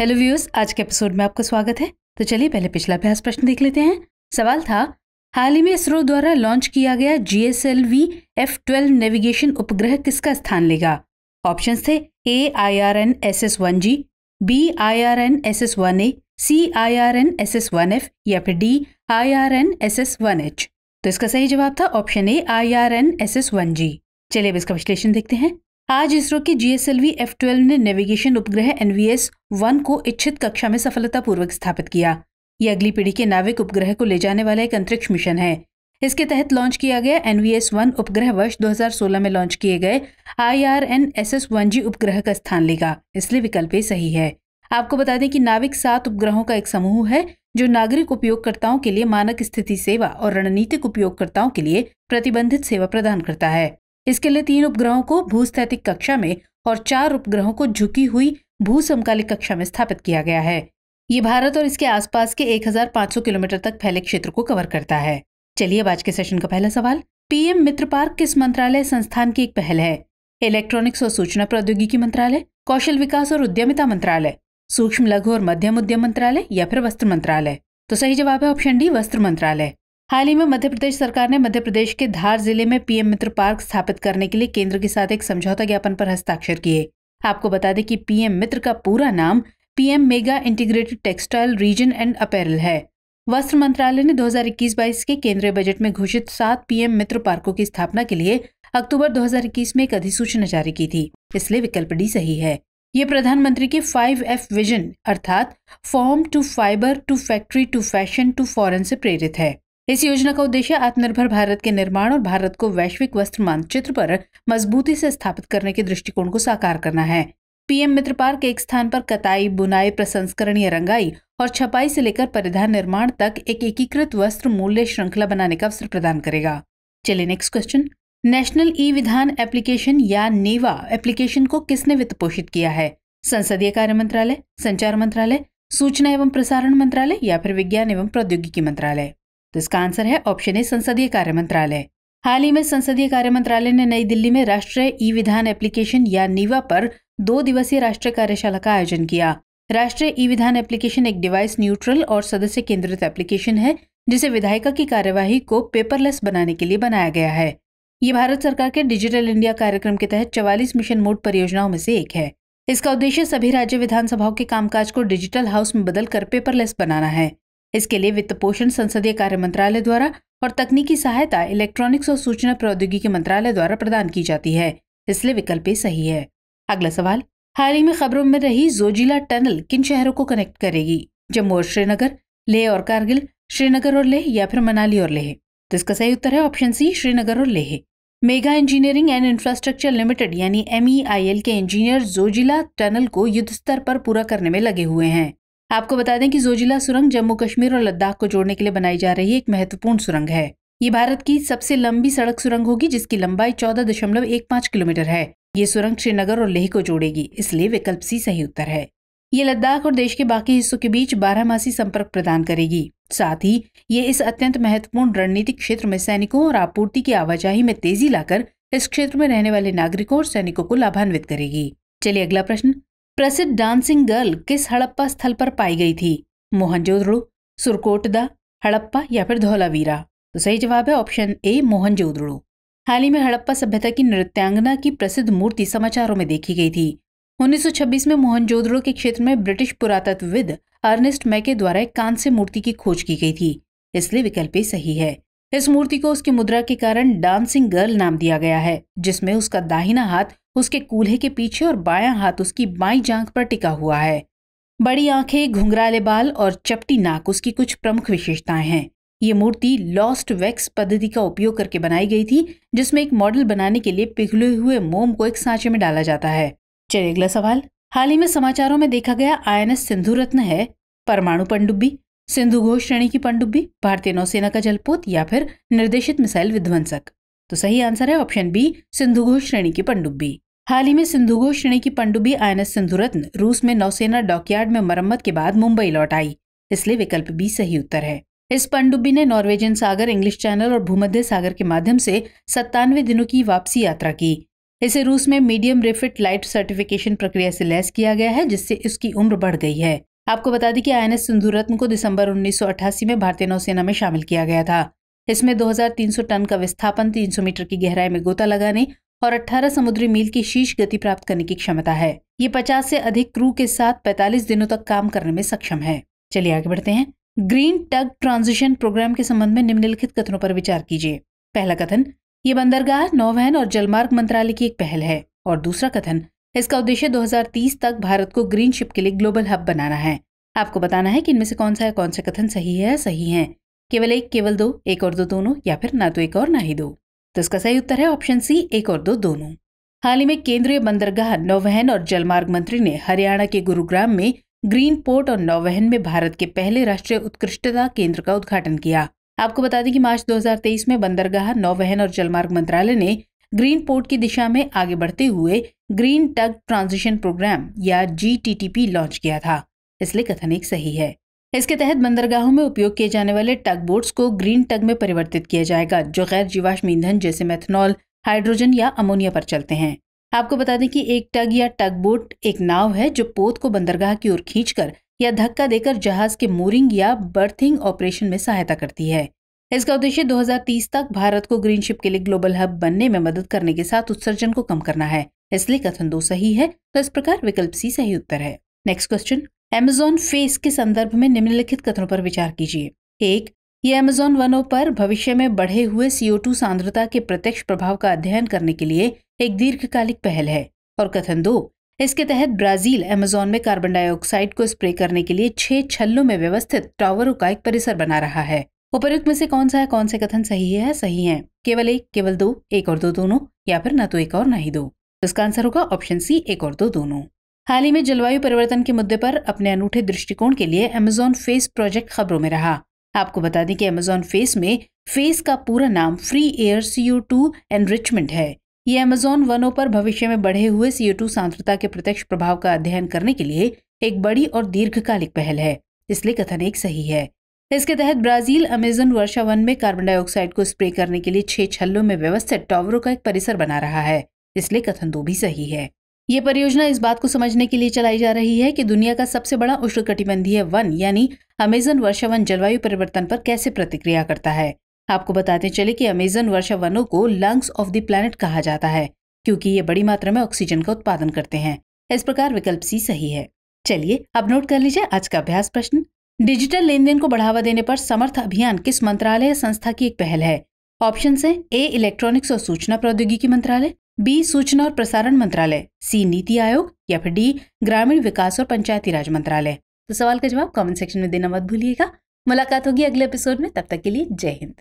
Hello viewers आज के episode में आपका स्वागत है। तो चलिए पहले पिछला अभ्यास प्रश्न देख लेते हैं। सवाल था, हाल ही में इसरो द्वारा लॉन्च किया गया G S L V F twelve navigation उपग्रह किसका स्थान लेगा? ऑप्शन थे A I R N S S one G B I R N S S one A C I R N S S one F या फिर D I R N S S one H तो इसका सही जवाब था option A I R N S S one G चलिए अब इसका विश्लेषण देखते हैं। आज इसरो के जीएसएलवी एफ़ ट्वेल्व ने नेविगेशन उपग्रह एनवीएस वन को इच्छित कक्षा में सफलतापूर्वक स्थापित किया। ये अगली पीढ़ी के नाविक उपग्रह को ले जाने वाला एक अंतरिक्ष मिशन है। इसके तहत लॉन्च किया गया एनवीएस वन उपग्रह वर्ष 2016 में लॉन्च किए गए I R N S S one G उपग्रह का स्थान लेगा। इसलिए विकल्प सही है। आपको बता दें कि नाविक सात उपग्रहों का एक समूह है, जो नागरिक उपयोगकर्ताओं के लिए मानक स्थिति सेवा और रणनीतिक उपयोगकर्ताओं के लिए प्रतिबंधित सेवा प्रदान करता है। इसके लिए तीन उपग्रहों को भूस्थैतिक कक्षा में और चार उपग्रहों को झुकी हुई भू समकालिक कक्षा में स्थापित किया गया है। ये भारत और इसके आसपास के 1500 किलोमीटर तक फैले क्षेत्र को कवर करता है। चलिए अब आज के सेशन का पहला सवाल। पीएम मित्र पार्क किस मंत्रालय संस्थान की एक पहल है? इलेक्ट्रॉनिक्स और सूचना प्रौद्योगिकी मंत्रालय, कौशल विकास और उद्यमिता मंत्रालय, सूक्ष्म लघु और मध्यम उद्यम मंत्रालय या फिर वस्त्र मंत्रालय? तो सही जवाब है ऑप्शन डी, वस्त्र मंत्रालय। हाल ही में मध्य प्रदेश सरकार ने मध्य प्रदेश के धार ज़िले में पीएम मित्र पार्क स्थापित करने के लिए केंद्र के साथ एक समझौता ज्ञापन पर हस्ताक्षर किए। आपको बता दें कि पीएम मित्र का पूरा नाम PM mega integrated textile region and apparel है। वस्त्र मंत्रालय ने 2021-22 के केंद्रीय बजट में घोषित सात पीएम मित्र पार्कों की स्थापना के लिए अक्टूबर 2021 में एक अधिसूचना जारी की थी। इसलिए विकल्प डी सही है। ये प्रधानमंत्री के फाइव एफ़ विजन, अर्थात farm to fibre, to factory, to fashion, to foreign से प्रेरित है। इस योजना का उद्देश्य आत्मनिर्भर भारत के निर्माण और भारत को वैश्विक वस्त्र मानचित्र पर मजबूती से स्थापित करने के दृष्टिकोण को साकार करना है। पीएम मित्र पार्क एक स्थान पर कताई, बुनाई प्रसंस्करण या रंगाई और छपाई से लेकर परिधान निर्माण तक एक एकीकृत वस्त्र मूल्य श्रृंखला बनाने का अवसर प्रदान करेगा। चलिए नेक्स्ट क्वेश्चन नेशनल ई विधान एप्लीकेशन या नेवा एप्लीकेशन को किसने वित्त पोषित किया है? संसदीय कार्य मंत्रालय, संचार मंत्रालय, सूचना एवं प्रसारण मंत्रालय या फिर विज्ञान एवं प्रौद्योगिकी मंत्रालय? तो इसका आंसर है ऑप्शन ए, संसदीय कार्य मंत्रालय। हाल ही में संसदीय कार्य मंत्रालय ने नई दिल्ली में राष्ट्रीय ई विधान एप्लीकेशन या नीवा पर दो दिवसीय राष्ट्रीय कार्यशाला का आयोजन किया। राष्ट्रीय ई विधान एप्लीकेशन एक डिवाइस न्यूट्रल और सदस्य केंद्रित एप्लीकेशन है, जिसे विधायिका की कार्यवाही को पेपरलेस बनाने के लिए बनाया गया है। ये भारत सरकार के डिजिटल इंडिया कार्यक्रम के तहत चवालीस मिशन मोड परियोजनाओं में से एक है। इसका उद्देश्य सभी राज्य विधानसभाओं के कामकाज को डिजिटल हाउस में बदलकर पेपरलेस बनाना है। इसके लिए वित्त पोषण संसदीय कार्य मंत्रालय द्वारा और तकनीकी सहायता, इलेक्ट्रॉनिक्स और सूचना प्रौद्योगिकी मंत्रालय द्वारा प्रदान की जाती है। इसलिए विकल्प सही है। अगला सवाल, हाल ही में खबरों में रही जोजिला टनल किन शहरों को कनेक्ट करेगी? जम्मू और श्रीनगर, लेह और कारगिल, श्रीनगर और लेह या फिर मनाली और लेह? तो इसका सही उत्तर है ऑप्शन सी, श्रीनगर और Leh. Mega engineering and infrastructure limited यानी एम के इंजीनियर जोजिला टनल को युद्ध स्तर पर पूरा करने में लगे हुए हैं। आपको बता दें कि जोजिला सुरंग जम्मू कश्मीर और लद्दाख को जोड़ने के लिए बनाई जा रही एक महत्वपूर्ण सुरंग है। ये भारत की सबसे लंबी सड़क सुरंग होगी, जिसकी लंबाई चौदह दशमलव एक पाँच किलोमीटर है। ये सुरंग श्रीनगर और लेह को जोड़ेगी, इसलिए विकल्प सी सही उत्तर है। ये लद्दाख और देश के बाकी हिस्सों के बीच बारहमासी संपर्क प्रदान करेगी। साथ ही, ये इस अत्यंत महत्वपूर्ण रणनीतिक क्षेत्र में सैनिकों और आपूर्ति की आवाजाही में तेज़ी लाकर इस क्षेत्र में रहने वाले नागरिकों और सैनिकों को लाभान्वित करेगी। चलिए अगला प्रश्न। प्रसिद्ध डांसिंग गर्ल किस हड़प्पा स्थल पर पाई गई थी? मोहनजोदड़ो सुरकोटदा हड़प्पा या फिर धौलावीरा? तो सही जवाब है ऑप्शन ए मोहनजोदड़ो हाल ही में हड़प्पा सभ्यता की नृत्यांगना की प्रसिद्ध मूर्ति समाचारों में देखी गई थी। 1926 में मोहनजोदड़ो के क्षेत्र में ब्रिटिश पुरातत्वविद अर्नेस्ट मैके द्वारा एक कांस्य मूर्ति की खोज की गई थी, इसलिए विकल्प सही है। इस मूर्ति को उसकी मुद्रा के कारण डांसिंग गर्ल नाम दिया गया है, जिसमें उसका दाहिना हाथ उसके कूल्हे के पीछे और बायां हाथ उसकी बाई जांघ पर टिका हुआ है। बड़ी आँखें, घुंघराले बाल और चपटी नाक उसकी कुछ प्रमुख विशेषताएँ हैं। ये मूर्ति लॉस्ट वैक्स पद्धति का उपयोग करके बनाई गई थी, जिसमें एक मॉडल बनाने के लिए पिघले हुए मोम को एक सांचे में डाला जाता है। चलिए अगला सवाल। हाल ही में समाचारों में देखा गया आईएनएस सिंधु रत्न है परमाणु पनडुब्बी, सिंधु घोष श्रेणी की पनडुब्बी, भारतीय नौसेना का जलपोत या फिर निर्देशित मिसाइल विध्वंसक? तो सही आंसर है ऑप्शन बी, सिंधु घोष श्रेणी की पनडुब्बी। हाल ही में सिंधुगो श्रेणी की पनडुब्बी आईएनएस सिंधुरत्न रूस में नौसेना डॉकयार्ड में मरम्मत के बाद मुंबई लौट आई। इसलिए विकल्प बी सही उत्तर है। इस पनडुब्बी ने नॉर्वेजियन सागर, इंग्लिश चैनल और भूमध्य सागर के माध्यम से सत्तानवे दिनों की वापसी यात्रा की। इसे रूस में मीडियम रिफिट लाइट सर्टिफिकेशन प्रक्रिया से लैस किया गया है, जिससे इसकी उम्र बढ़ गई है। आपको बता दें कि आईएनएस सिंधुरत्न को दिसंबर 1988 में भारतीय नौसेना में शामिल किया गया था। इसमें 2300 टन का विस्थापन 300 मीटर की गहराई में गोता लगाने और 18 समुद्री मील की शीर्ष गति प्राप्त करने की क्षमता है। ये 50 से अधिक क्रू के साथ 45 दिनों तक काम करने में सक्षम है। चलिए आगे बढ़ते हैं। ग्रीन टग ट्रांजिशन प्रोग्राम के संबंध में निम्नलिखित कथनों पर विचार कीजिए। पहला कथन, ये बंदरगाह, नौवहन और जलमार्ग मंत्रालय की एक पहल है। और दूसरा कथन, इसका उद्देश्य 2030 तक भारत को ग्रीन शिप के लिए ग्लोबल हब बनाना है। आपको बताना है कि इनमें से कौन सा है, कौन सा कथन सही है सही है? केवल एक, केवल दो, एक और दो दोनों या फिर ना तो एक और, ना ही दो। तो इसका सही उत्तर है ऑप्शन सी, एक और दो दोनों। हाल ही में केंद्रीय बंदरगाह नौवहन और जलमार्ग मंत्री ने हरियाणा के गुरुग्राम में ग्रीन पोर्ट और नौवहन में भारत के पहले राष्ट्रीय उत्कृष्टता केंद्र का उद्घाटन किया। आपको बता दें कि मार्च 2023 में बंदरगाह, नौवहन और जलमार्ग मंत्रालय ने ग्रीन पोर्ट की दिशा में आगे बढ़ते हुए ग्रीन टग ट्रांजिशन प्रोग्राम या जीटीटीपी लॉन्च किया था। इसलिए कथन एक सही है। इसके तहत बंदरगाहों में उपयोग किए जाने वाले टग बोट्स को ग्रीन टग में परिवर्तित किया जाएगा, जो गैर जीवाश्म ईंधन जैसे मेथनॉल हाइड्रोजन या अमोनिया पर चलते हैं। आपको बता दें कि एक टग या टग बोट एक नाव है जो पोत को बंदरगाह की ओर खींचकर या धक्का देकर जहाज़ के मोरिंग या बर्थिंग ऑपरेशन में सहायता करती है। इसका उद्देश्य 2030 तक भारत को ग्रीन शिप के लिए ग्लोबल हब बनने में मदद करने के साथ उत्सर्जन को कम करना है। इसलिए कथन दो सही है तो इस प्रकार विकल्प सी सही उत्तर है। नेक्स्ट क्वेश्चन एमेजॉन फेस के संदर्भ में निम्नलिखित कथनों पर विचार कीजिए। एक, ये अमेजॉन वनों पर भविष्य में बढ़े हुए सीओ सांद्रता के प्रत्यक्ष प्रभाव का अध्ययन करने के लिए एक दीर्घकालिक पहल है। और कथन दो, इसके तहत ब्राज़ील अमेजॉन में कार्बन डाइऑक्साइड को स्प्रे करने के लिए छह छल्लों में व्यवस्थित टावरों का एक परिसर बना रहा है। उपयुक्त में से कौन सा है? कौन से कथन सही है? सही है। केवल एक, केवल दो, एक और दो दोनों, या फिर न तो एक और, न ही दो। इसका आंसर होगा ऑप्शन सी, एक और दो दोनों। हाल ही में जलवायु परिवर्तन के मुद्दे पर अपने अनूठे दृष्टिकोण के लिए अमेजोन फेस प्रोजेक्ट खबरों में रहा। आपको बता दें कि अमेजोन फेस में फेस का पूरा नाम free air CO two enrichment है। ये अमेजोन वनों पर भविष्य में बढ़े हुए सीओ टू सांद्रता के प्रत्यक्ष प्रभाव का अध्ययन करने के लिए एक बड़ी और दीर्घकालिक पहल है। इसलिए कथन एक सही है। इसके तहत ब्राज़ील अमेजन वर्षा वन में कार्बन डाइऑक्साइड को स्प्रे करने के लिए छह छल्लों में व्यवस्थित टॉवरों का एक परिसर बना रहा है। इसलिए कथन दो भी सही है। ये परियोजना इस बात को समझने के लिए चलाई जा रही है कि दुनिया का सबसे बड़ा उष्णकटिबंधीय वन, यानी अमेजन वर्षा वन जलवायु परिवर्तन पर कैसे प्रतिक्रिया करता है? आपको बताते चले कि अमेजन वर्षा वनों को लंग्स ऑफ़ द प्लैनेट कहा जाता है, क्योंकि ये बड़ी मात्रा में ऑक्सीजन का उत्पादन करते हैं। इस प्रकार विकल्प सी सही है। चलिए, अब नोट कर लीजिए आज का अभ्यास प्रश्न। डिजिटल लेन देन को बढ़ावा देने पर समर्थ अभियान किस मंत्रालय या संस्था की एक पहल है? ऑप्शन है ए, इलेक्ट्रॉनिक्स और सूचना प्रौद्योगिकी मंत्रालय बी, सूचना और प्रसारण मंत्रालय, सी, नीति आयोग, या फिर डी, ग्रामीण विकास और पंचायती राज मंत्रालय। तो सवाल का जवाब कमेंट सेक्शन में देना मत भूलिएगा। मुलाकात होगी अगले एपिसोड में, तब तक के लिए जय हिंद।